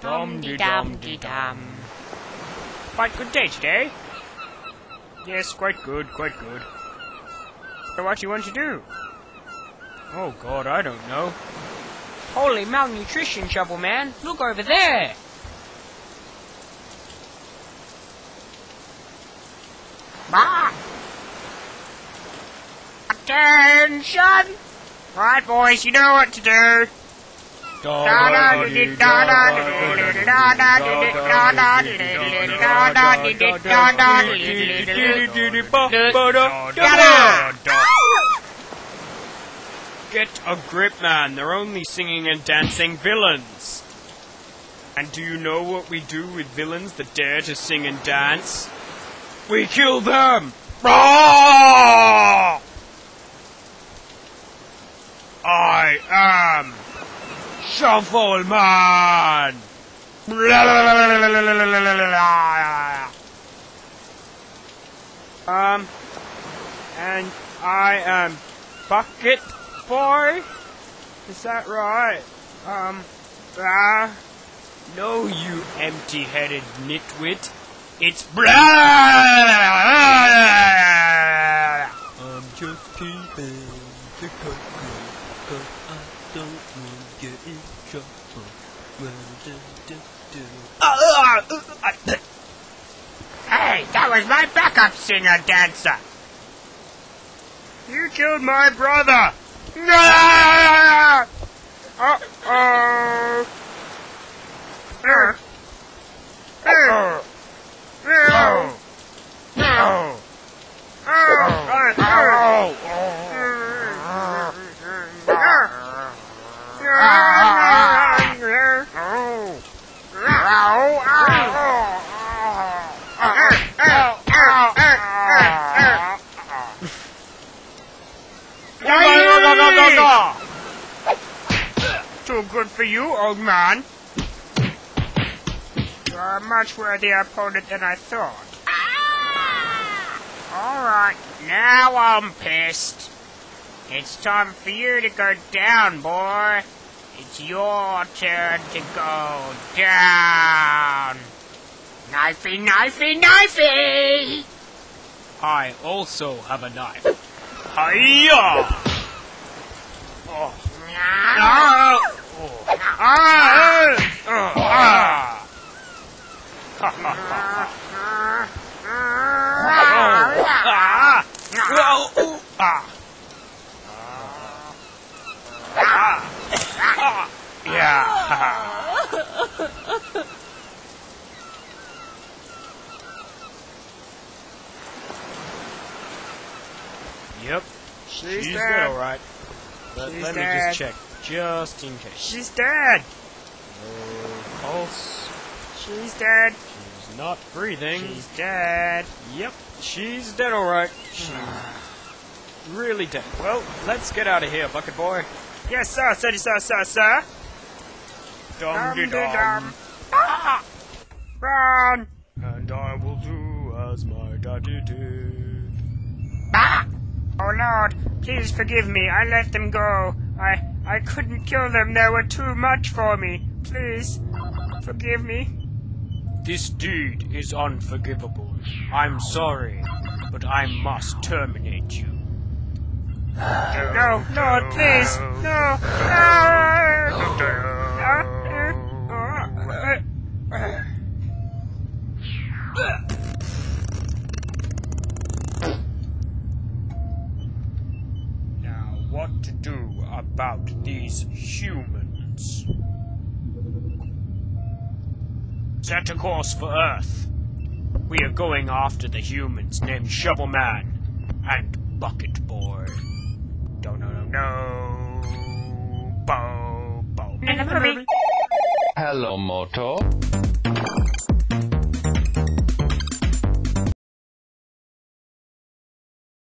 Dum de dum de dum. Quite good day today. Yes, quite good, quite good. So what you want to do? Oh god, I don't know. Holy malnutrition, Shovel Man! Look over there! Bah! Attention! Right, boys, you know what to do. Get a grip, man. They're only singing and dancing villains. And do you know what we do with villains that dare to sing and dance? We kill them! I am Shovel Man! Um, and I am Bucket Boy? Is that right? Um, ah, no, you empty-headed nitwit. It's blah! I'm just keeping the country, cause I don't want to get in trouble. Well, do, do, do. Hey, that was my backup singer dancer. You killed my brother. No! Uh. Uh. No. No. Too good for you, old man. You're a much worthier opponent than I thought. Ah! Alright, now I'm pissed. It's time for you to go down, boy. It's your turn to go down. Knifey, knifey, knifey! I also have a knife. Hiya! Oh. Ah! Oh. Ah! Ah! Ah! Ha ha ha. Ah! Ah! Oh! Ah! Ah! Ah! Yeah! Yep. She's, She's dead. dead, alright. Let, She's let me dead. just check, just in case. She's dead. No pulse. She's dead. She's not breathing. She's dead. Yep, she's dead, alright. She's really dead. Well, let's get out of here, bucket boy. Yes, sir. Sir, sir, sir, sir. Dum de dum. Ah! Run. And I will do as my daddy did. Ah! Oh Lord, please forgive me. I let them go. I I couldn't kill them. They were too much for me. Please forgive me. This deed is unforgivable. I'm sorry, but I must terminate you. No, Lord, please, no. Ah! Ah! What to do about these humans? Set a course for Earth. We are going after the humans named Shovel Man and Bucket Boy. No, no, no, no. Bo, bo. In the movie. Hello, Moto.